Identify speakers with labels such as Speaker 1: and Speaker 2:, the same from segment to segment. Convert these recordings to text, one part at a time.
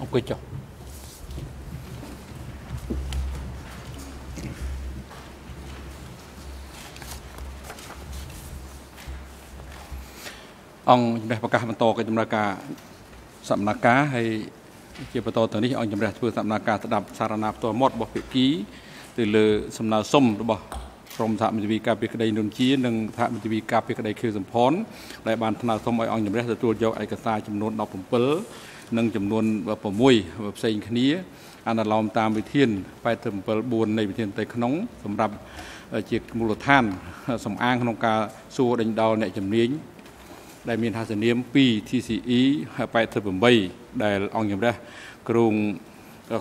Speaker 1: អង្គុយចុះអង្គជំនះប្រកាសបន្តកិច្ចដំណើរការសកម្មភាពហើយជាបន្តទៅនេះអង្គជំនះធ្វើសកម្មភាពស្ដាប់សារណាផ្ទាល់មាត់របស់ភាគីទៅលើសំណើសុំរបស់ក្រមសហមន្ត្រីការពារក្តីនុនជានិងសហមន្ត្រីការពារក្តីខៀវសំផនដែលបានថ្នើសុំឲ្យអង្គជំនះទទួលយកឯកសារចំនួន17 និងចំនួន6ផ្សេងគ្នាអនុលោមតាមវិធាន874នៃវិធានផ្ទៃក្នុង សម្រាប់ជាមូលដ្ឋានសំអាងក្នុងការសួរដេញដោលអ្នកជំនាញដែលមានហាសនាម2 TCE 88ដែលអង្គជំរះគ្រង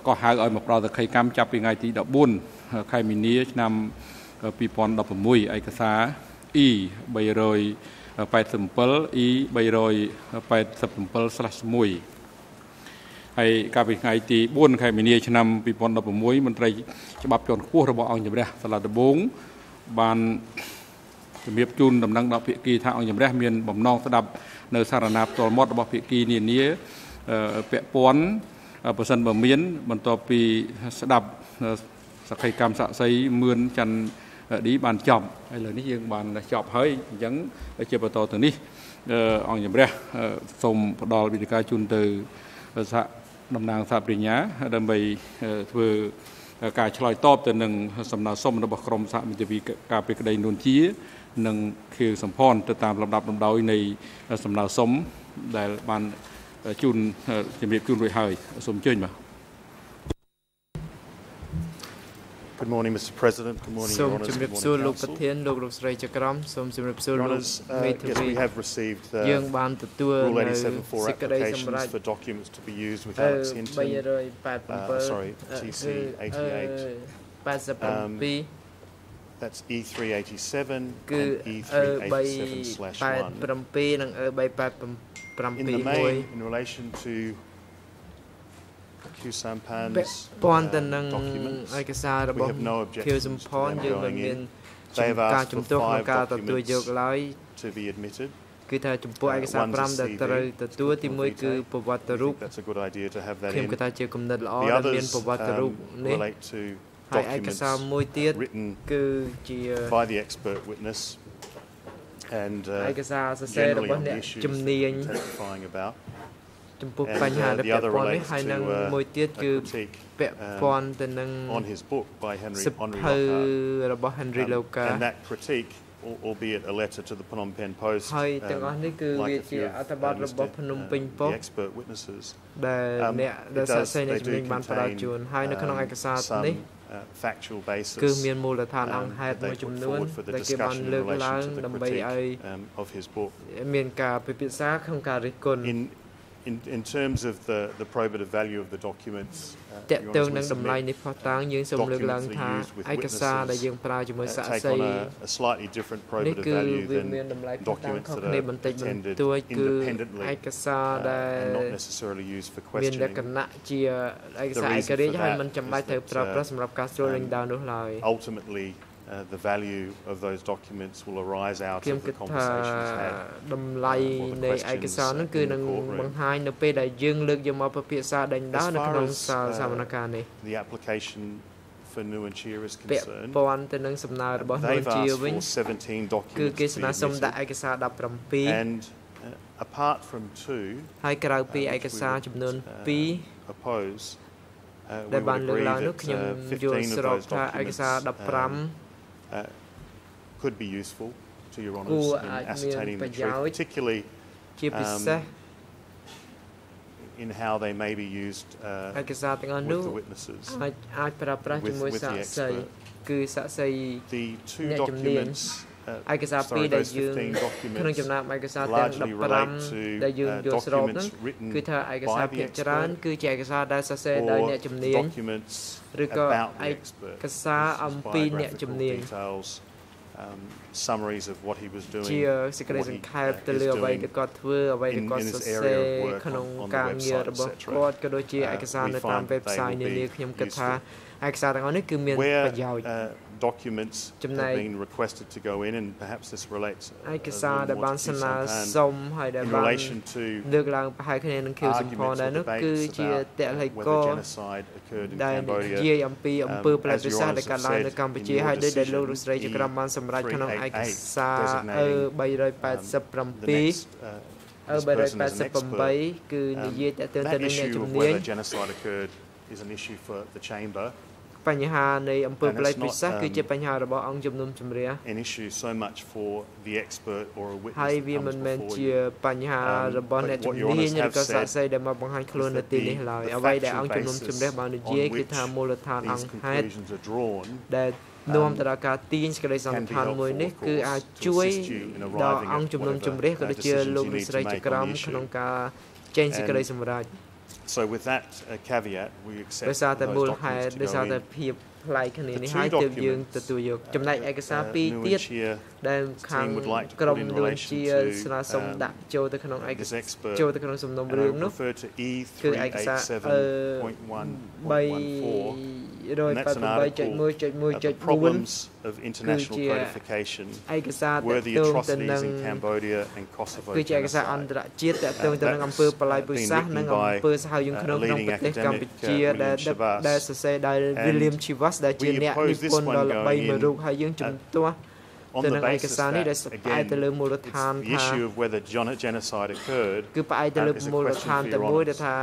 Speaker 1: ក៏ហៅឲ្យមកប្រតិកម្មកម្មចាប់ពីថ្ងៃទី14ខែមីនាឆ្នាំ2016ឯកសារ E 387 E 387/1 ហើយកាលពីថ្ងៃទី4ខែមីនាឆ្នាំ2016មន្ត្រីច្បាប់ជាន់ខ្ពស់របស់អង្គជំរះសាលាដំបងបានជំរាបជូនដំណឹងដល់ភាគីថាអង្គជំរះមានបំណងស្ដាប់នៅសារណាផ្ទាល់មាត់របស់ភាគីនានាពាក់ព័ន្ធបើសិនបើមាន បន្ទាប់ពីស្ដាប់សក្ខីកម្មស័ក្តិសិទ្ធិមឿនច័ន្ទឌីបានចប់ហើយលើនេះយើងបានចប់ហើយអញ្ចឹងជាបន្តទៅនេះអង្គជំរះសូមផ្ដល់វិធីការជូនទៅសហ តំណាងសហប្រញ្ញាដើម្បីធ្វើការឆ្លើយតបទៅនឹងសំណើសុំរបស់ក្រមសហមិត្តវិការពីក្តីនួនជានិងខៀវសំផនទៅតាមលំដាប់លំដោយនៃសំណើសុំដែលបានជូនជំរាបជូនរួចហើយសូមអញ្ជើញបាទ
Speaker 2: Good morning, Mr. President. Good morning,
Speaker 3: សូម
Speaker 2: Your Honours.
Speaker 3: ជម្រាប
Speaker 2: Good
Speaker 3: សួរ
Speaker 2: morning,
Speaker 3: លោកប្រ
Speaker 2: Council.
Speaker 3: ធានលោកលោកស្រីចក្រមសូមជម្រាបសួរ
Speaker 2: Your
Speaker 3: លោក
Speaker 2: Honours,
Speaker 3: មេ
Speaker 2: uh,
Speaker 3: ធា
Speaker 2: yes,
Speaker 3: វី
Speaker 2: we have received
Speaker 3: យើង
Speaker 2: uh,
Speaker 3: បានទទួល
Speaker 2: Rule
Speaker 3: នៅ
Speaker 2: 87 for
Speaker 3: សេចក្តីសម្ applications រេច
Speaker 2: for documents to be used with
Speaker 3: អឺ
Speaker 2: Alex Hinton.
Speaker 3: 387
Speaker 2: Uh, sorry, TC 88.
Speaker 3: 87
Speaker 2: That's E387
Speaker 3: គឺ
Speaker 2: and
Speaker 3: អឺ
Speaker 2: E387 slash 1.
Speaker 3: 387និងអឺ
Speaker 2: In the
Speaker 3: 387
Speaker 2: main, in relation to Q
Speaker 3: ពាក់
Speaker 2: Sampan's
Speaker 3: ព័ន្ធទៅនឹង
Speaker 2: uh, documents,
Speaker 3: ឯកសាររ
Speaker 2: we
Speaker 3: របស់
Speaker 2: have no
Speaker 3: ខៀវ
Speaker 2: objections
Speaker 3: សំ
Speaker 2: to
Speaker 3: ផន
Speaker 2: them
Speaker 3: យើងមិន
Speaker 2: going
Speaker 3: មាន
Speaker 2: in. They have
Speaker 3: ការ
Speaker 2: asked
Speaker 3: ជំ
Speaker 2: for
Speaker 3: ទាស់ក្នុង
Speaker 2: five
Speaker 3: ការទទួលយក
Speaker 2: documents
Speaker 3: ឡើយ
Speaker 2: to be admitted.
Speaker 3: គឺថាចំពោះឯកសារ
Speaker 2: Uh, one's a
Speaker 3: 5ដែល
Speaker 2: CV,
Speaker 3: ត្រូវទទួលទី1គឺប្រវត្តិ
Speaker 2: We
Speaker 3: រូប
Speaker 2: think that's a good idea to have that
Speaker 3: ខ្ញុំ
Speaker 2: in.
Speaker 3: គិតថាជាគំនិតល្អ
Speaker 2: The
Speaker 3: ដែលមាន
Speaker 2: others
Speaker 3: ប្រវត្តិរូប
Speaker 2: um,
Speaker 3: នេះ
Speaker 2: relate to
Speaker 3: ហើយឯក
Speaker 2: documents
Speaker 3: សារមួយទៀត
Speaker 2: written
Speaker 3: គឺជា
Speaker 2: by the expert witness and
Speaker 3: ឯ
Speaker 2: uh,
Speaker 3: កសារសរសេររ
Speaker 2: generally
Speaker 3: របស់
Speaker 2: on
Speaker 3: អ្នក
Speaker 2: the issues
Speaker 3: ជំ
Speaker 2: that
Speaker 3: នាញ
Speaker 2: we're testifying about.
Speaker 3: ចំពោះ
Speaker 2: And,
Speaker 3: បញ្ហា
Speaker 2: uh,
Speaker 3: ដែល
Speaker 2: the
Speaker 3: ពាក់
Speaker 2: other
Speaker 3: ព័ន្ធនេះ
Speaker 2: relates
Speaker 3: ហើយនឹង
Speaker 2: to, uh,
Speaker 3: មួយទៀត
Speaker 2: a
Speaker 3: គឺ
Speaker 2: critique
Speaker 3: ពាក់ព័ន្ធទៅនឹង
Speaker 2: on his book by Henry
Speaker 3: សិភ
Speaker 2: Henry ៅ Lockhart.
Speaker 3: របស់ Henry
Speaker 2: Um,
Speaker 3: Loka
Speaker 2: and that critique, al- albeit a letter to the Phnom Penh Post,
Speaker 3: ហើយទាំងអស់
Speaker 2: um,
Speaker 3: នេះគឺ
Speaker 2: like
Speaker 3: វា
Speaker 2: a
Speaker 3: ជា
Speaker 2: few
Speaker 3: អ
Speaker 2: of,
Speaker 3: ត្ថបទ
Speaker 2: uh,
Speaker 3: របស់
Speaker 2: Mr.
Speaker 3: ភ្នំ
Speaker 2: uh,
Speaker 3: ពេញ
Speaker 2: the
Speaker 3: ប៉ុស្តិ៍
Speaker 2: expert witnesses.
Speaker 3: ដែល
Speaker 2: Um,
Speaker 3: អ្នក
Speaker 2: it
Speaker 3: ដែលសា
Speaker 2: does-
Speaker 3: កសីអ្នក
Speaker 2: they
Speaker 3: ជំនាញ
Speaker 2: do
Speaker 3: បានផ្ដល់
Speaker 2: contain,
Speaker 3: ជូនហើយនៅក្នុងឯកសារ
Speaker 2: um,
Speaker 3: នេះ
Speaker 2: some, uh, factual basis
Speaker 3: គឺមានមូលដ្ឋានអង្គ
Speaker 2: um,
Speaker 3: ហេតុ
Speaker 2: that
Speaker 3: មួយ
Speaker 2: they
Speaker 3: ចំ
Speaker 2: put
Speaker 3: នួន
Speaker 2: forward for the
Speaker 3: ដែលគេបាន
Speaker 2: discussion in
Speaker 3: លើកឡើង
Speaker 2: relation to the
Speaker 3: ដើម្បីឲ្យ
Speaker 2: critique um, of his book.
Speaker 3: មានការពិភាក្សាក្នុងការរិះគន់
Speaker 2: In, in, in terms of the, the probative value of the documents, uh,
Speaker 3: តក
Speaker 2: Your
Speaker 3: តង
Speaker 2: Honours,
Speaker 3: នឹង
Speaker 2: we
Speaker 3: តម្លៃ
Speaker 2: submit,
Speaker 3: នេះផុសតាងយើងសូមលើកឡើងថា
Speaker 2: documents that are used with
Speaker 3: ឯកសារ
Speaker 2: witnesses,
Speaker 3: ដែលយើងប្រើជាមួយ
Speaker 2: uh,
Speaker 3: សាក្ take សី
Speaker 2: on a, a slightly different
Speaker 3: នេះ
Speaker 2: probative
Speaker 3: គឺ
Speaker 2: value
Speaker 3: វាមាន
Speaker 2: than
Speaker 3: តម្លៃផុសតាង
Speaker 2: documents
Speaker 3: ខុស
Speaker 2: that
Speaker 3: គ្នា
Speaker 2: are
Speaker 3: បន្តិចបន្ attended ទួចគឺ
Speaker 2: independently
Speaker 3: ឯកសារ
Speaker 2: uh,
Speaker 3: ដែល
Speaker 2: and not necessarily used for
Speaker 3: មានលក្ខ
Speaker 2: questioning.
Speaker 3: ណៈជាឯកសារ
Speaker 2: The
Speaker 3: ឯ
Speaker 2: reason
Speaker 3: ករាជ្យ
Speaker 2: for
Speaker 3: ហើយ
Speaker 2: that
Speaker 3: មិនចាំបាច់
Speaker 2: is
Speaker 3: ត្រូវ
Speaker 2: that,
Speaker 3: ប្រើប្រាស់
Speaker 2: uh,
Speaker 3: សម្រាប់ការស្រួល
Speaker 2: um,
Speaker 3: លេងដោនោះឡើយ
Speaker 2: Ultimately, uh, the value of those documents will arise out
Speaker 3: ខ្ញុំ
Speaker 2: of
Speaker 3: គិ
Speaker 2: the
Speaker 3: តថា
Speaker 2: conversations had
Speaker 3: តម្លៃ
Speaker 2: uh, for the
Speaker 3: នៃឯក
Speaker 2: questions
Speaker 3: សារនោះគឺ
Speaker 2: in the
Speaker 3: នឹង
Speaker 2: courtroom.
Speaker 3: បង្ហាញនៅពេលដែលយើងលើកយកមកពិភាក្សាដេញដោ
Speaker 2: As
Speaker 3: នៅ
Speaker 2: far
Speaker 3: ក្នុង
Speaker 2: as,
Speaker 3: សាល
Speaker 2: uh,
Speaker 3: សវនកម្មនេះ
Speaker 2: the application for new and cheer is
Speaker 3: ពាក់
Speaker 2: concerned.
Speaker 3: ព័ន្ធទៅនឹងសំណើរបស់
Speaker 2: They've
Speaker 3: នួនជា
Speaker 2: asked
Speaker 3: វិញ
Speaker 2: for 17
Speaker 3: គឺ
Speaker 2: documents
Speaker 3: គេ
Speaker 2: to
Speaker 3: ស្នើ
Speaker 2: be
Speaker 3: សុំដាក់
Speaker 2: admitted.
Speaker 3: ឯកសារ17
Speaker 2: And uh, apart from two
Speaker 3: ហើយក្រៅពី
Speaker 2: uh,
Speaker 3: ឯ
Speaker 2: which
Speaker 3: ក
Speaker 2: we
Speaker 3: សារ
Speaker 2: would,
Speaker 3: ចំនួន
Speaker 2: uh,
Speaker 3: 2
Speaker 2: oppose, uh, we
Speaker 3: ដែលបាន
Speaker 2: would
Speaker 3: លើក
Speaker 2: agree
Speaker 3: ឡើងនោះ
Speaker 2: that
Speaker 3: ខ្ញុំ
Speaker 2: uh,
Speaker 3: យល់
Speaker 2: 15
Speaker 3: ស
Speaker 2: of
Speaker 3: រុប
Speaker 2: those
Speaker 3: ថាឯកសារ
Speaker 2: documents
Speaker 3: 15
Speaker 2: um, uh, could be useful to your honours in ascertaining the truth, particularly
Speaker 3: um,
Speaker 2: in how they may be used uh, with the witnesses, with, with the. The two documents
Speaker 3: ឯកសារ
Speaker 2: sorry,
Speaker 3: 2ដែល
Speaker 2: those
Speaker 3: យើង
Speaker 2: 15
Speaker 3: ក្នុង
Speaker 2: documents
Speaker 3: ចំណោមឯកសារទាំង
Speaker 2: largely relate to
Speaker 3: 15ដែលយើង
Speaker 2: uh,
Speaker 3: យល់ស្របហ្នឹង
Speaker 2: documents written
Speaker 3: គឺថាឯកសារ
Speaker 2: by the
Speaker 3: ភាគច្រើន
Speaker 2: expert
Speaker 3: គឺជាឯកសារដែលសរសេរដោយ
Speaker 2: or
Speaker 3: អ្នកជំនាញ
Speaker 2: documents
Speaker 3: ឬក៏
Speaker 2: about the
Speaker 3: ឯ
Speaker 2: expert.
Speaker 3: កសារ
Speaker 2: This is
Speaker 3: អំពីអ្នកជំ
Speaker 2: biographical
Speaker 3: នាញ
Speaker 2: details, um, summaries of what he was doing,
Speaker 3: ជាសេចក្តី
Speaker 2: what
Speaker 3: ស
Speaker 2: he
Speaker 3: ង្ខេប
Speaker 2: uh,
Speaker 3: ទៅ
Speaker 2: is
Speaker 3: លើអ្វីដែល
Speaker 2: doing
Speaker 3: គាត់ធ្វើអ្វីដែល
Speaker 2: in-
Speaker 3: គាត់
Speaker 2: in
Speaker 3: ស
Speaker 2: his
Speaker 3: រសេរ
Speaker 2: area of work
Speaker 3: ក្នុង
Speaker 2: on- on the
Speaker 3: ការងារ
Speaker 2: website,
Speaker 3: របស់
Speaker 2: etc.
Speaker 3: គាត់ក៏ដូចជា
Speaker 2: Uh,
Speaker 3: ឯកសារ
Speaker 2: we
Speaker 3: នៅតាម
Speaker 2: find that they
Speaker 3: website
Speaker 2: will
Speaker 3: នានា
Speaker 2: be
Speaker 3: ខ្ញុំគិតថា
Speaker 2: useful.
Speaker 3: ឯកសារទាំងអស់នេះគឺមាន
Speaker 2: Where
Speaker 3: ប្រយោជន៍
Speaker 2: documents
Speaker 3: that
Speaker 2: have been requested to go in, and perhaps this relates a,
Speaker 3: a
Speaker 2: little more to
Speaker 3: Kisan Pan
Speaker 2: in relation to arguments or debates about whether genocide occurred in Cambodia, um, as your
Speaker 3: Honor has
Speaker 2: said in your decision,
Speaker 3: E388 designating um,
Speaker 2: the next uh,
Speaker 3: 388គឺនិយាយតទៅទៅនឹងអ្នកជំនាញ
Speaker 2: is an issue for the chamber
Speaker 3: បញ្ហានៃអំពើប្រល័យពិសេសគឺជាបញ្ហារបស់អង្គជំនុំជម្រះហើយវាមិនមែនជាបញ្ហារបស់អ្នកជំនាញឬក៏សា
Speaker 2: ស្ត្រី
Speaker 3: ដែលមកបង្ហាញខ្លួននៅទីនេះឡើយអ្វីដែលអង្គជំនុំជម្រះបាននិយាយគឺថាមូលដ្ឋានអង្គហេតុដែលនាំទៅដល់ការទាញសេចក្តីសន្និដ្ឋានមួយនេះគឺអាចជួយដល់អង្គជំនុំជម្រះក៏ដូចជាលោកលោកស្រីជាក្រុមក្នុងការចេញសេចក្តីសម្រេច។
Speaker 2: So with that caveat we accept
Speaker 3: ដោយសារតែមូលហេតុដោយសារតែភាពប្លែកគ្នានេះហើយទើបយើងទទួលយកចំណែកឯកសារពីរទៀតដែលខាងក្រមនួនជាស្នើសុំដាក់ចូលទៅក្នុងឯក
Speaker 2: សារ
Speaker 3: ចូលទៅក្នុងសំណុំរឿងនោះគឺឯកសារ
Speaker 2: 3 188.1.1.4
Speaker 3: គឺជាឯកសារទាក់ទងទៅនឹងគឺជាឯកសារអន្តរជាតិទាក់ទងទៅនឹងអំពើបល្ល័យពុសាសនិងអំពើសហយុងក្នុងក្នុងប្រទេសកម្ពុជាដែលដែលសរសេរដោយ William Chivas ដែលជាអ្នកនិពន្ធដ៏ល្បីមួយរូបហើយយើងជំទាស់ ទៅនឹងឯកសារនេះដែលផ្អែកទៅលើមូលដ្ឋានថាគឺផ្អែកទៅលើមូលដ្ឋានតែមួយដែលថា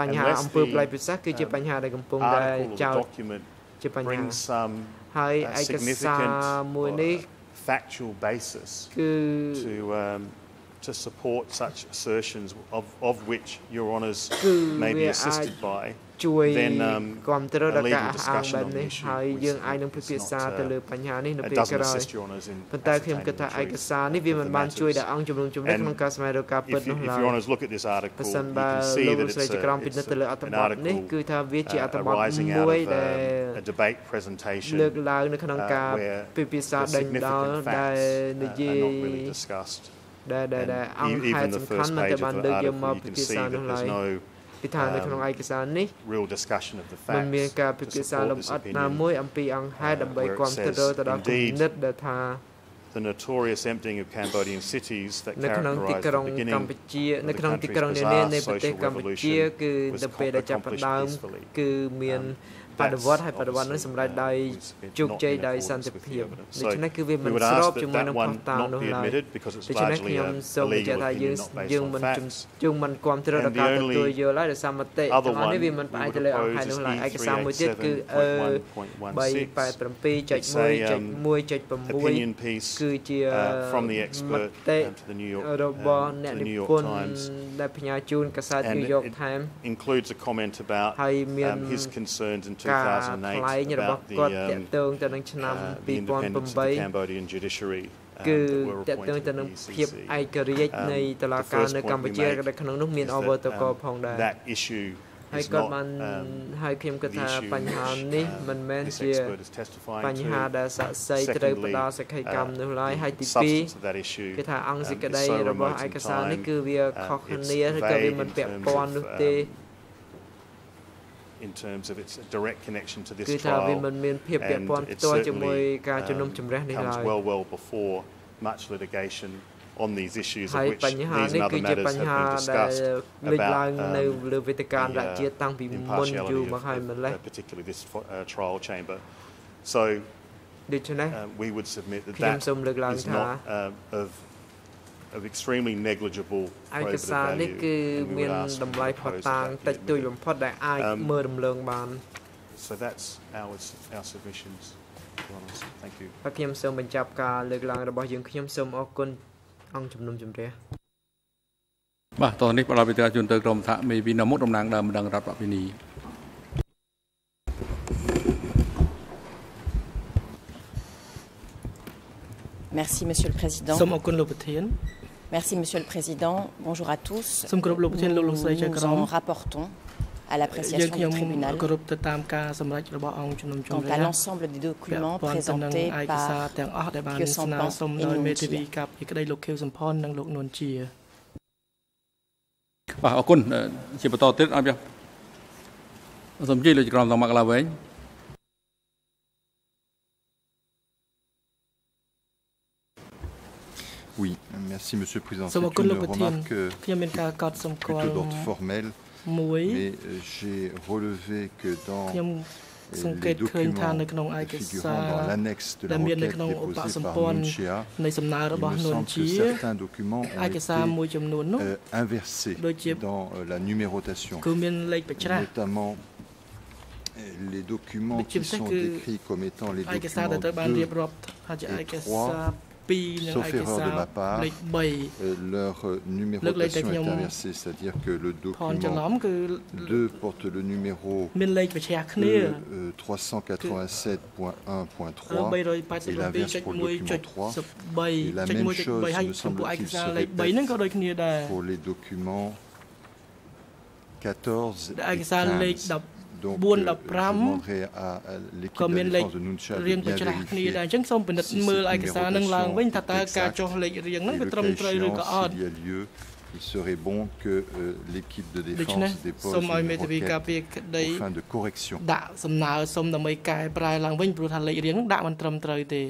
Speaker 3: បញ្ហាអំពើប្លែកពិសេសគឺជាបញ្ហាដែលកំពុងតែចោទជាបញ្ហាហើយឯកសារមួយនេះ
Speaker 2: factual basis to um, to support such assertions of, of which your
Speaker 3: honors
Speaker 2: may be assisted by
Speaker 3: ជួយគ្រប់គ្រងដល់ការអះអាងបែបនេះហើយយើងអាចនឹងពិភាក្សាទៅលើបញ្ហានេះនៅពេលក្រោយប៉ុន្តែខ្ញុំគិតថាឯកសារនេះវាមិនបានជួយដល់អង្គជំនុំជម្រះក្នុងការស្វែងរកការពិតនោះឡើយប្រសិនបើលោកស្រីជាក្រមពិនិត្យទៅលើអត្ថបទនេះគឺថាវាជាអត្ថបទមួយដែលលើកឡើងនៅក្នុងការពិភាក្សាដេញដោលដែលនិយាយ ដែលដែលអង្គហេតុសំខាន់មិនតែបានលើកយកមកពិភាក្សានោះឡើយពីថានៅក្នុងឯកសារនេះមិនមានការពិភាក្សាលម្អិតណាមួយអំពីអង្គហេតុដើម្បីគាំទ្រទៅដល់គណិតដែលថា
Speaker 2: the notorious emptying of Cambodian cities that characterized the beginning of the country's bizarre social revolution was accomplished peacefully.
Speaker 3: បដិវត្តហើយបដិវត្តនោះសម្រេចដោយជោគជ័យដោយសន្តិភាពដូច្នេះគឺវាមិនស្របជាមួយនឹងផតានោះឡើយដូច្នេះខ្ញុំសូមបញ្ជាក់ថាយើងយើងមិនយើងមិនគ្រប់គ្រងដល់ការទទួលយកឡើយដោយសារមតិទាំងនេះវាមិនផ្អែកទៅលើអង្គ
Speaker 2: កា
Speaker 3: រនោះឡើយឯកសារមួយទៀតគឺ
Speaker 2: 387.1.1.6
Speaker 3: គឺជាមតិរបស់អ្នកនិពន្ធដែលផ្ញើជូនកាសែត New York Times
Speaker 2: includes a comment about um, his concerns in
Speaker 3: ការថ្លែងរបស់គាត់ទាក់ទងទៅនឹងឆ្នាំ2008គឺតកតឹងទៅនឹងភាពឯករាជ្យនៃត
Speaker 2: ឡា
Speaker 3: ការនៅកម្ពុជានៅក្នុងនោះមាន over តកផងដែរហើយគាត់បានហើយខ្ញុំគិតថាបញ្ហានេះមិនមែនជាបញ្ហាដែលស័ក្តិសិទ្ធិត្រូវផ្ដល់សេចក្ដីកម្មនោះឡើយហើយទី2គឺថាអង្គសេចក្ដីរបស់ឯកសារនេះគឺវាខុសគ្នាឬក៏វាមិនពាក់ព័ន្ធនោះទេ
Speaker 2: in terms of its direct connection to this it um, comes well well before much litigation on these issues of which these and other matters have been discussed about um, uh, uh, particularly this uh, trial chamber. So
Speaker 3: ដូច្នេះ
Speaker 2: um, we would submit that that is not uh, of of extremely negligible
Speaker 3: ឯកសារនេះគឺមានតម្លៃផុតតាងតិចតួចបំផុតដែលអាចមើលរំលងបាន
Speaker 2: So that's our our submissions Thank you
Speaker 3: ហើយខ្ញុំសូមបញ្ចប់ការលើកឡើងរបស់យើងខ្ញុំសូមអរគុណអង្គជំនុំជម្រះ
Speaker 1: បាទតោះនេះផ្ដល់វិទ្យាជនទៅក្រុមថាមេវិនមុតតំណាងដើមម្ដងរដ្ឋវិនី
Speaker 4: សូមអរគុណលោកប្រធាន
Speaker 5: Merci, Monsieur le Président. Bonjour à tous. Nous,
Speaker 4: nous
Speaker 5: en rapportons à l'appréciation du tribunal quant à l'ensemble des documents présentés par Kieu
Speaker 4: Sampan
Speaker 5: et
Speaker 4: Noun
Speaker 5: Chia.
Speaker 4: បា
Speaker 1: ទអរគុណជាបន្តទៀតអភិសូមជ័យលោកក្រុមសម្បត្តិកលាវែង
Speaker 6: Oui, merci Monsieur le Président. C'est une remarque
Speaker 4: euh,
Speaker 6: plutôt d'ordre formel, mais euh, j'ai relevé que dans les documents figurant dans l'annexe de la requête déposée par Nunchia, il semble que certains documents ont été euh, inversés dans la numérotation, notamment les documents qui sont décrits comme étant les documents 2 et
Speaker 4: 3,
Speaker 6: Sauf erreur de ma part, euh, leur euh, numérotation est inversée, c'est-à-dire que le document 2 porte le numéro 387.1.3 euh, et l'inverse pour le document 3. Et la même chose, me semble-t-il, se
Speaker 4: répète
Speaker 6: pour les documents 14 et 15. Donc,
Speaker 4: 14
Speaker 6: euh, je
Speaker 4: 15
Speaker 6: demanderai à à l'équipe
Speaker 4: ក៏
Speaker 6: de
Speaker 4: មាន
Speaker 6: la
Speaker 4: លេខ
Speaker 6: défense de Nuncha
Speaker 4: រៀង
Speaker 6: de
Speaker 4: ប
Speaker 6: bien
Speaker 4: ច្រាស់គ្នា
Speaker 6: vérifier
Speaker 4: ដែរអញ្ចឹងសូមពិនិត្យ
Speaker 6: si
Speaker 4: មើល
Speaker 6: cette
Speaker 4: ឯកសារនឹងឡើងវិញថាតើ
Speaker 6: numérotation
Speaker 4: ការ
Speaker 6: est
Speaker 4: ចុះលេខរៀងហ្នឹង
Speaker 6: Et
Speaker 4: ក៏
Speaker 6: le
Speaker 4: ត្រឹម
Speaker 6: cas
Speaker 4: ត្រូវឬ
Speaker 6: échéant,
Speaker 4: ក៏អត់
Speaker 6: s'il y a lieu, il serait bon que euh, l'équipe de
Speaker 4: ដូច្នេះ
Speaker 6: défense dépose
Speaker 4: សូមឲ្យ
Speaker 6: une
Speaker 4: មេធាវីការ
Speaker 6: requête
Speaker 4: ពារក្តី
Speaker 6: aux fins de correction.
Speaker 4: ដាក់សំណើសុំដើម្បីកែប្រែឡើងវិញព្រោះថាលេខរៀងហ្នឹងដាក់មិនត្រឹមត្រូវទេ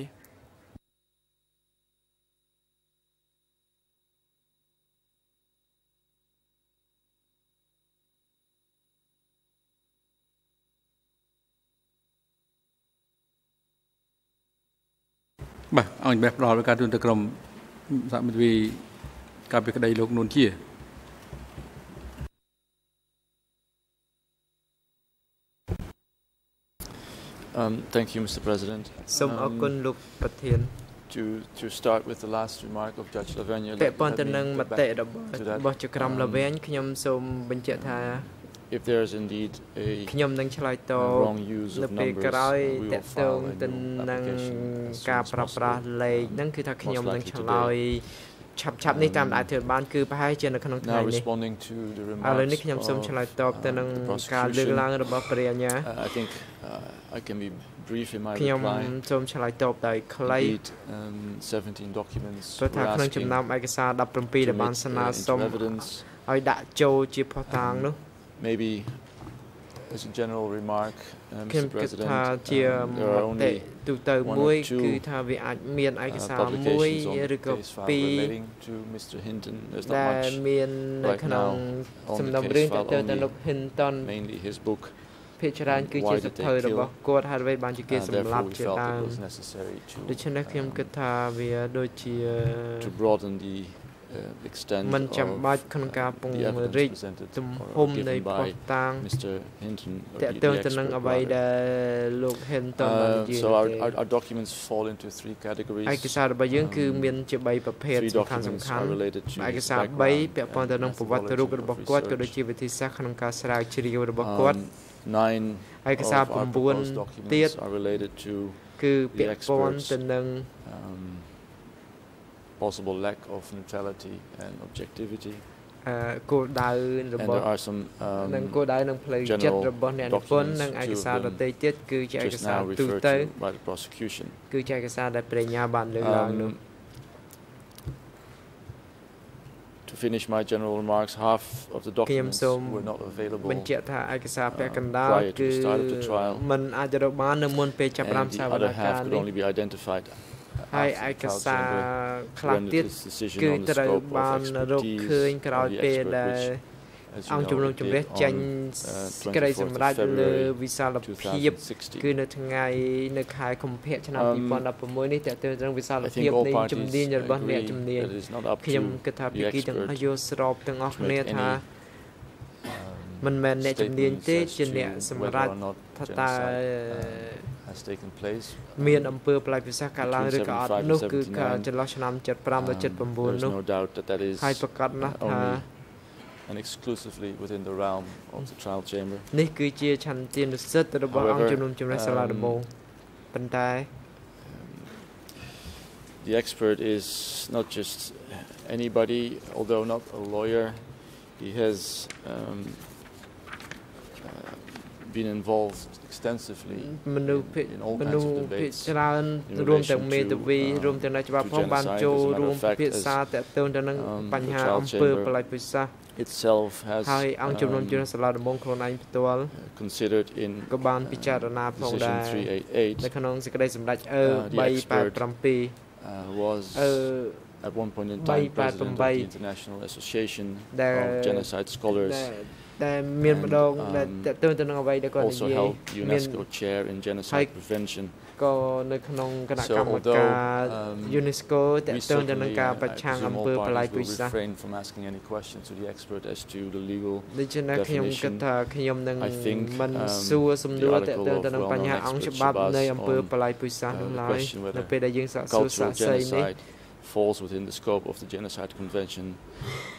Speaker 1: បាទអង្គបេះផ្ដល់ឲ្យការទូនទៅក្រុមសហមិត្តវីការពីក្តីលោកនួនជា
Speaker 7: Um, thank you, Mr. President.
Speaker 3: សូមអរគុណលោកប្រធាន
Speaker 7: To to start with the last remark of Judge Lavanya,
Speaker 3: ពាក់
Speaker 7: let,
Speaker 3: ព័ន្ធ
Speaker 7: let
Speaker 3: ទៅ
Speaker 7: me
Speaker 3: នឹងម
Speaker 7: get
Speaker 3: តិ
Speaker 7: back
Speaker 3: របស់
Speaker 7: to that.
Speaker 3: របស់ចក្រមលវែងខ្ញុំសូមបញ្ជាក់ថា
Speaker 7: If there is indeed a
Speaker 3: ខ្ញុំនឹងឆ្លើយត
Speaker 7: uh,
Speaker 3: ប
Speaker 7: wrong use
Speaker 3: នៅ
Speaker 7: of
Speaker 3: ពេល
Speaker 7: numbers,
Speaker 3: ក្រោយ
Speaker 7: uh, we
Speaker 3: ត
Speaker 7: will
Speaker 3: កតង
Speaker 7: file a
Speaker 3: ទៅ
Speaker 7: new
Speaker 3: នឹង
Speaker 7: application as soon
Speaker 3: ការ
Speaker 7: as
Speaker 3: ប្រើប្រាស់
Speaker 7: possible.
Speaker 3: លេខហ្នឹងគឺថាខ្ញុំ
Speaker 7: most
Speaker 3: នឹង
Speaker 7: likely
Speaker 3: ឆ្លើយឆាប់ឆាប់នេះតាមដែលធ្វើបានគឺប្រហែលជានៅក្នុងថ្ងៃ
Speaker 7: Now
Speaker 3: នេះ
Speaker 7: responding to the
Speaker 3: ឥឡូវ
Speaker 7: remarks
Speaker 3: នេះខ្ញុំសូម
Speaker 7: of
Speaker 3: ឆ្លើយតបទៅនឹង
Speaker 7: uh, the
Speaker 3: ការលើក
Speaker 7: prosecution,
Speaker 3: ឡើងរបស់ព្រះអាជ្ញា
Speaker 7: uh, I think uh, I can be brief in my
Speaker 3: ខ្ញុំ
Speaker 7: reply.
Speaker 3: សូមឆ្លើយតបដោយខ្លី
Speaker 7: Indeed, um, 17 documents
Speaker 3: ព្រោះថា
Speaker 7: were
Speaker 3: ក្នុង
Speaker 7: asking
Speaker 3: ចំណោមឯកសារ17
Speaker 7: to
Speaker 3: ដែលបាន
Speaker 7: admit,
Speaker 3: ស្នើ
Speaker 7: uh,
Speaker 3: សុំ
Speaker 7: into evidence
Speaker 3: ឲ្យដាក់ចូលជាផុសតាងនោះ
Speaker 7: maybe as a general remark, uh,
Speaker 3: ខ្ញុំ
Speaker 7: Mr.
Speaker 3: គិត
Speaker 7: President,
Speaker 3: ថាជា
Speaker 7: um, there are
Speaker 3: មតិ
Speaker 7: only
Speaker 3: ទូទៅ
Speaker 7: one or
Speaker 3: មួយ
Speaker 7: two,
Speaker 3: គឺថាវាអាចមានឯក
Speaker 7: uh,
Speaker 3: សារមួយ
Speaker 7: publications on the
Speaker 3: ឬក៏
Speaker 7: case file
Speaker 3: ពីរ
Speaker 7: relating to Mr. Hinton. There's
Speaker 3: ដែល
Speaker 7: not much,
Speaker 3: មាននៅ
Speaker 7: right
Speaker 3: ក្នុង
Speaker 7: now on
Speaker 3: សំ
Speaker 7: the
Speaker 3: ណុំ
Speaker 7: case
Speaker 3: រឿងត
Speaker 7: file
Speaker 3: ទៅទៅ
Speaker 7: only,
Speaker 3: លោក Hinton
Speaker 7: mainly his book.
Speaker 3: ភាគច្រើនគឺជា
Speaker 7: Why
Speaker 3: ស
Speaker 7: did they
Speaker 3: ភៅ
Speaker 7: kill?
Speaker 3: របស់គាត់ហើយអ្វីបានជាគេ
Speaker 7: Uh,
Speaker 3: សម្លាប់
Speaker 7: therefore, we
Speaker 3: ជា
Speaker 7: felt
Speaker 3: ដើ
Speaker 7: it
Speaker 3: ម
Speaker 7: was necessary to,
Speaker 3: ដូច្នេះខ្ញុំគិត
Speaker 7: um,
Speaker 3: ថាវាដូចជា
Speaker 7: to broaden the uh, extent
Speaker 3: មិនចាំ
Speaker 7: of
Speaker 3: បាច់ក្នុងការព
Speaker 7: the
Speaker 3: ង្រីក
Speaker 7: evidence presented
Speaker 3: ទំ
Speaker 7: or
Speaker 3: ហំនៃ
Speaker 7: given
Speaker 3: ផុ
Speaker 7: by
Speaker 3: សតាង
Speaker 7: Mr. Hinton, or
Speaker 3: ត
Speaker 7: the,
Speaker 3: កតង
Speaker 7: the
Speaker 3: ទៅនឹង
Speaker 7: expert
Speaker 3: អ្វី
Speaker 7: rather.
Speaker 3: ដែលលោក Hinton បាននិ
Speaker 7: Uh,
Speaker 3: យាយ
Speaker 7: so
Speaker 3: នោះ
Speaker 7: our,
Speaker 3: ទេ
Speaker 7: our, our documents fall into three categories.
Speaker 3: ឯកសាររបស់យើងគឺមានជា3ប្រភេទ
Speaker 7: Three
Speaker 3: សំខាន់សំ
Speaker 7: documents
Speaker 3: ខាន់
Speaker 7: are related to
Speaker 3: ឯក
Speaker 7: his
Speaker 3: សារ
Speaker 7: background
Speaker 3: 3ពាក់ព័ន្ធទៅ
Speaker 7: and
Speaker 3: នឹងប្រវត្តិរូប
Speaker 7: methodology
Speaker 3: របស់
Speaker 7: of
Speaker 3: គាត់ក៏ដូច
Speaker 7: research.
Speaker 3: ជាវិធីសាស្ត្រក្នុងការស្រាវជ្រាវរបស់គាត់
Speaker 7: Um, nine
Speaker 3: ឯកសារ
Speaker 7: of our
Speaker 3: 9
Speaker 7: proposed
Speaker 3: ទៀត
Speaker 7: documents are related to
Speaker 3: គឺពាក់ព័ន្ធទៅនឹង
Speaker 7: um, possible lack of neutrality and objectivity.
Speaker 3: អឺគោលដៅរ
Speaker 7: And
Speaker 3: ប
Speaker 7: there
Speaker 3: ស់
Speaker 7: are some
Speaker 3: នឹង
Speaker 7: um,
Speaker 3: គោលដៅនឹងផ្លូវចិត្ត
Speaker 7: general
Speaker 3: របស់អ្នកនិពន្ធនិងឯកសារដទៃទៀតគឺជាឯក
Speaker 7: just
Speaker 3: សារ
Speaker 7: now
Speaker 3: ទូ
Speaker 7: referred
Speaker 3: ទៅ
Speaker 7: to by the prosecution.
Speaker 3: គឺជាឯកសារដែលប្រញ្ញាបានលើកឡើងនោះ
Speaker 7: Um, to finish my general remarks, half of the documents
Speaker 3: សូម
Speaker 7: were not available
Speaker 3: បញ្ជាក់ថាឯកសារពាក់កណ្ដាល
Speaker 7: prior to
Speaker 3: គឺ
Speaker 7: the start of the trial.
Speaker 3: มันអាចរកបាននៅមុនពេលចាប់ផ្ដើម
Speaker 7: and
Speaker 3: ស
Speaker 7: the
Speaker 3: វន
Speaker 7: other
Speaker 3: កម្ម
Speaker 7: half could
Speaker 3: នេះ
Speaker 7: only be identified
Speaker 3: ហើយ
Speaker 7: after
Speaker 3: ឯ
Speaker 7: the
Speaker 3: ក
Speaker 7: trial
Speaker 3: សារ
Speaker 7: chamber
Speaker 3: ខ្លះ
Speaker 7: rendered
Speaker 3: ទៀត
Speaker 7: its decision
Speaker 3: គឺ
Speaker 7: on the
Speaker 3: ត្រូវ
Speaker 7: scope
Speaker 3: បាន
Speaker 7: of
Speaker 3: រក
Speaker 7: expertise
Speaker 3: ឃើញក្រោយ
Speaker 7: of the
Speaker 3: ពេល
Speaker 7: expert,
Speaker 3: ដែល
Speaker 7: which, as you
Speaker 3: អង្គ
Speaker 7: know,
Speaker 3: ជំនុំ
Speaker 7: it
Speaker 3: ជម្រះ
Speaker 7: did
Speaker 3: ចេញ
Speaker 7: on,
Speaker 3: សេចក្តី
Speaker 7: uh,
Speaker 3: សម្រេច
Speaker 7: 24th
Speaker 3: លើ
Speaker 7: February
Speaker 3: វិសាលភាពគឺ
Speaker 7: 2016.
Speaker 3: នៅថ្ងៃនៅខែកុម្ភៈឆ្នាំ
Speaker 7: Um,
Speaker 3: 2016នេះតើទៅនឹងវិសាល
Speaker 7: I
Speaker 3: ភាព
Speaker 7: think all
Speaker 3: នៃ
Speaker 7: parties
Speaker 3: ជំនាញរបស់អ្នក
Speaker 7: agree
Speaker 3: ជំនាញ
Speaker 7: that it is not up
Speaker 3: ខ្ញុំ
Speaker 7: to
Speaker 3: គិតថា
Speaker 7: the
Speaker 3: ភាគីទាំងអស់
Speaker 7: expert
Speaker 3: យល់ស្របទាំងអស់
Speaker 7: to
Speaker 3: គ្នា
Speaker 7: make
Speaker 3: ថា
Speaker 7: any, um,
Speaker 3: មិនមែនអ្នកជំនាញ
Speaker 7: statements
Speaker 3: ទេ
Speaker 7: as
Speaker 3: ជាអ្នក
Speaker 7: to
Speaker 3: សម្ whether រេច
Speaker 7: or not
Speaker 3: ថាតើ
Speaker 7: genocide, uh, has taken place.
Speaker 3: មានអំពើប្រល័យពិសាកើតឡើងឬក៏អត់
Speaker 7: between
Speaker 3: នោះគឺ
Speaker 7: 75
Speaker 3: កាលចន្លោះឆ្នាំ75ដល់
Speaker 7: Um,
Speaker 3: 79
Speaker 7: there's
Speaker 3: នោះ
Speaker 7: no doubt that that is
Speaker 3: ហើយប្រកាសណាស់ថា
Speaker 7: only and exclusively within the realm of the trial chamber.
Speaker 3: នេះគឺជាឆន្ទានុសិទ្ធិរបស់អង្គ
Speaker 7: However,
Speaker 3: ជំនុំជម្រះសាលាដំបងប៉ុន្តែ
Speaker 7: The expert is not just anybody, although not a lawyer. He has um, uh, been involved extensively
Speaker 3: មនុស្សភាគ
Speaker 7: in all
Speaker 3: ម
Speaker 7: kinds
Speaker 3: នុ
Speaker 7: of
Speaker 3: ស្សភាគ
Speaker 7: debates
Speaker 3: ច្រើន
Speaker 7: in
Speaker 3: រួមទាំង
Speaker 7: relation
Speaker 3: មេ
Speaker 7: to,
Speaker 3: ធាវី
Speaker 7: uh,
Speaker 3: រួមទាំងអ្នកច្បាប់
Speaker 7: to
Speaker 3: ផងបាន
Speaker 7: genocide.
Speaker 3: ចូល
Speaker 7: As a matter
Speaker 3: រួម
Speaker 7: of
Speaker 3: ពិ
Speaker 7: fact,
Speaker 3: ភា
Speaker 7: as
Speaker 3: ក្សាតាក់ទងទៅនឹង
Speaker 7: um,
Speaker 3: បញ្ហា
Speaker 7: the trial
Speaker 3: អំពើ
Speaker 7: chamber
Speaker 3: ប្រល័យពិសាស
Speaker 7: itself has
Speaker 3: ហើយអង្គជំនុំជម្រះ
Speaker 7: um,
Speaker 3: សាលាដំបងខ្លួនឯងផ្ទាល់
Speaker 7: considered in
Speaker 3: ក៏បានពិចារណាផងដែ
Speaker 7: decision
Speaker 3: រនៅ
Speaker 7: 388
Speaker 3: ក្នុងសេចក្តីសម្រេចអឺ
Speaker 7: Uh, the expert
Speaker 3: 387
Speaker 7: uh, was
Speaker 3: អឺ
Speaker 7: at one point in time president of the International Association of Genocide Scholars
Speaker 3: ដែលមានម្ដងដែលតើតើទៅនឹងអ្វីដែលគាត់និយាយ
Speaker 7: UNESCO chair in genocide prevention
Speaker 3: ក៏នៅក្នុងគណៈកម្មការ UNESCO តេតើទៅនឹងការប្រឆាំងអំពើបលាយពូជសាសន៍ដូច្នេះខ្ញុំគិតថាខ្ញុំនឹងមិនសួរសំណួរតេតើទៅនឹងបញ្ហាអង្គច្បាប់នៃអំពើបលាយពូជសាសន៍នោះឡើយនៅពេលដែលយើងសាកសួរសាកសីនេះ
Speaker 7: falls within the scope of the Genocide Convention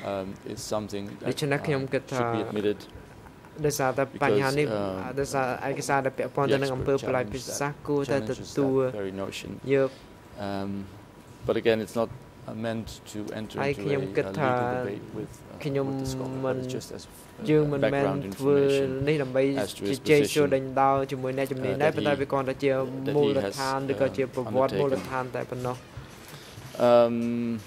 Speaker 7: um, is something that uh, should be admitted
Speaker 3: ដោយសារតែបញ្ហានេះដោយសារឯកសារដែលពាក់ព័ន្ធទៅនឹងអំពើបលាយពិសាសគួរតែទទួលយក
Speaker 7: but again it's not meant to enter into a, a legal debate with uh,
Speaker 3: ខ្ញុំមិនយើងមិនមែនធ្វើនេះដើម្បីជជែកសួរដេញដោលជាមួយអ្នកជំនាញដែរប៉ុន្តែវាគ្រាន់តែជាមូលដ្ឋានឬក៏ជាប្រវត្តិមូលដ្ឋានតែប៉ុណ្ណោះ
Speaker 7: um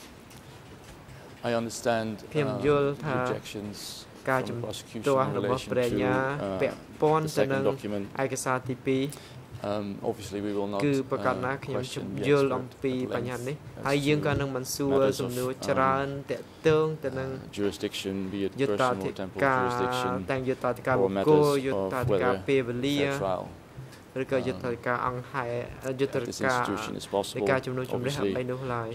Speaker 7: I understand uh, objections
Speaker 3: ការជំទាស់របស់ព្រះញ្ញាពាក់ព័ន្ធទៅនឹងឯកសារទី2
Speaker 7: um obviously we will not
Speaker 3: គឺប្រកាសណាខ្ញុំយល់អំពីបញ្ហានេះហើយយើងក៏នឹងមិនសួរសំណួរច្រើនតាក់ទងទៅនឹង
Speaker 7: jurisdiction be it personal or temporal jurisdiction
Speaker 3: ទាំងយុត្តការបុគ្គលយុត្តការពេលវេលា ឬក៏យុទ្ធការអង្គហែយុទ្ធការនៃការជំនុំជម្រះអ្វីនោះឡើយ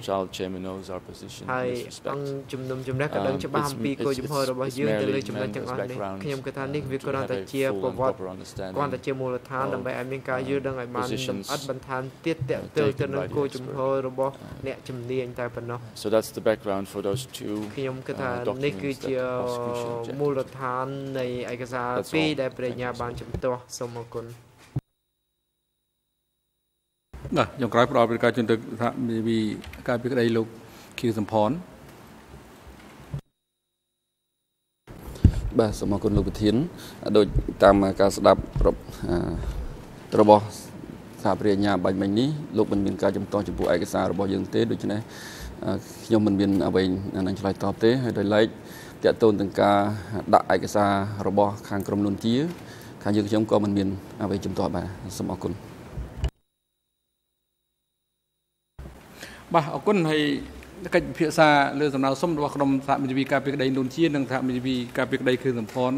Speaker 3: ហើយអង្គជំនុំជម្រះក៏ដឹងច្បាស់អំពីគោលជំហររបស់យើងទៅលើចំណុចទាំងអស់នេះខ្ញុំគិតថានេះវាគ្រាន់តែជាប្រវត្តិគ្រាន់តែជាមូលដ្ឋានដើម្បីឲ្យមានការយល់ដឹងឲ្យបានលម្អិតបន្ថែមទៀតតទៅទៅនឹងគោលជំហររបស់អ្នកជំនាញតែប៉ុណ្ណោះ
Speaker 7: So that's the background for those two
Speaker 3: ខ្ញុំគិតថានេះគឺជាមូលដ្ឋាននៃឯកសារពីរដែលព្រះញ្ញាបានជំទាស់សូមអរគុណ
Speaker 1: បាទចុងក្រោយផ្ដល់ពីការជូនទៅថាវិការពីក្តីលោកខៀវសំផន
Speaker 8: បាទសូមអរគុណលោកប្រធានដូចតាមការស្ដាប់របស់សហប្រញ្ញាបាញ់មិញនេះលោកមិនមានការចំទាស់ចំពោះឯកសាររបស់យើងទេដូច្នេះខ្ញុំមិនមានអ្វីនឹងឆ្លើយតបទេហើយដោយឡែកតកតូនទាំងការដាក់ឯកសាររបស់ខាងក្រមនួនជាខាងយើងខ្ញុំក៏មិនមានអ្វីចំទាស់បាទសូមអរគុណ
Speaker 1: បាទអរគុណហើយកិច្ចពិភាក្សាលើសំណើសុំរបស់ក្រុមសហមិត្តវិការពីក្តីនួនជានិងសហមិត្តវិការពីក្តីគឺសំផន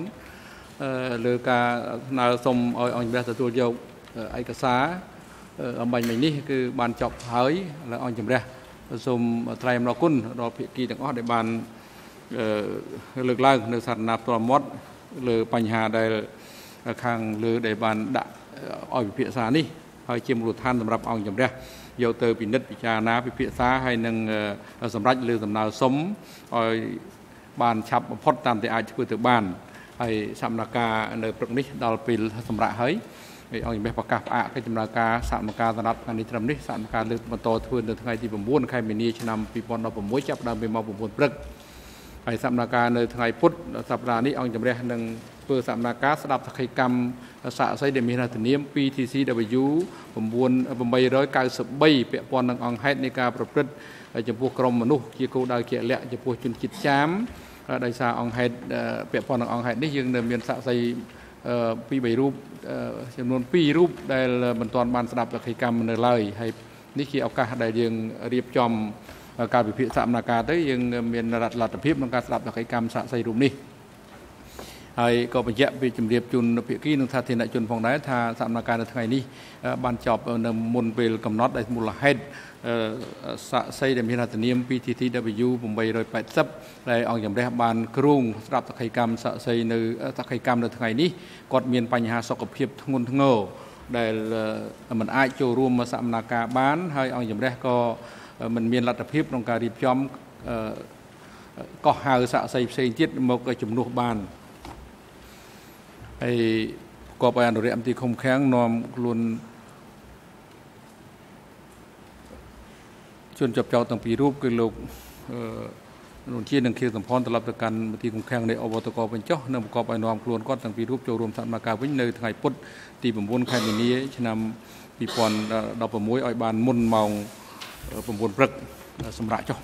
Speaker 1: លើការស្នើសុំឲ្យអង្គជំរះទទួលយកឯកសារអំបញ្ញមិញនេះគឺបានចប់ហើយហើយអង្គជំរះសូមថ្លែងអំណរគុណដល់ភាគីទាំងអស់ដែលបានលើកឡើងនៅសារណាផ្ទាល់មាត់លើបញ្ហាដែលខាងលើដែលបានដាក់ឲ្យពិភាក្សានេះហើយជាមូលដ្ឋានសម្រាប់អង្គជំរះ យកទៅពិនិត្យពិចារណាពិភាក្សាហើយនឹងសម្រាប់លើដំណើរសុំឲ្យបានឆាប់បំផុតតាមដែលអាចធ្វើទៅបានហើយសមនការនៅព្រឹកនេះដល់ពេលសម្រាប់ហើយហើយអង្គមេប្រកាសផ្អាកកិច្ចដំណើរការសមនការសម្រាប់ថ្ងៃនេះត្រឹមនេះសមនការលើកបន្តធ្វើនៅថ្ងៃទី9ខែមីនាឆ្នាំ2016ចាប់ផ្ដើមពីម៉ោង9ព្រឹក ហើយសមនការនៅថ្ងៃពុធសប្តាហ៍នេះអង្គជំរះនឹងធ្វើសមនការស្ដាប់សក្ខីកម្មសាកសីដែលមានធនាម PTCW 9893ពាក់ព័ន្ធនឹងអង្គហេតុនៃការប្រព្រឹត្តចំពោះក្រុមមនុស្សជាគោលដៅជាក់លាក់ចំពោះជនជាតិចាមដោយសារអង្គហេតុពាក់ព័ន្ធនឹងអង្គហេតុនេះយើងនៅមានសាកសីពី3រូបចំនួន2រូបដែលមិនទាន់បានស្ដាប់សក្ខីកម្មនៅឡើយហើយនេះជាឱកាសដែលយើងរៀបចំ ការវិភាគសមនការទៅយើងមានរដ្ឋលទ្ធភាពក្នុងការស្ដាប់សក្ខីកម្មសាកសីរូបនេះហើយក៏បញ្ជាក់ពីជំរាបជូនភាគីនិងសាធារណជនផងដែរថាសកម្មភាពនៅថ្ងៃនេះបានចប់នៅមុនពេលកំណត់ដែលមូលហេតុសាក់សីដែលមានអត្ថនាម PTTW 880ដែលអង្គជំរះបានគ្រូងស្ដាប់សក្ខីកម្មសាក់សីនៅសក្ខីកម្មនៅថ្ងៃនេះគាត់មានបញ្ហាសុខភាពធ្ងន់ធ្ងរដែលមិនអាចចូលរួមសកម្មភាពបាន ហើយអង្គជំរះក៏ មិនមានលទ្ធភាពក្នុងការរៀបចំកោះហៅសាក់សីផ្សេងទៀតមកជំនួសបានហើយប្រកបដោយអនុរិយមន្ត្រីឃុំឃាំងនាំខ្លួនជនជាប់ចោតទាំងពីររូបគឺលោកនួនជានឹងខៀវសំផនត្រឡប់ទៅកាន់មន្ទីរឃុំឃាំងនៃអវតកវិញចុះនិងប្រកបឲ្យនាំខ្លួនគាត់ទាំងពីររូបចូលរួមសកម្មភាពវិញនៅថ្ងៃពុធទី9ខែមីនាឆ្នាំ2016ឲ្យបានមុនម៉ោង 9ព្រឹកសម្រាប់ចុះ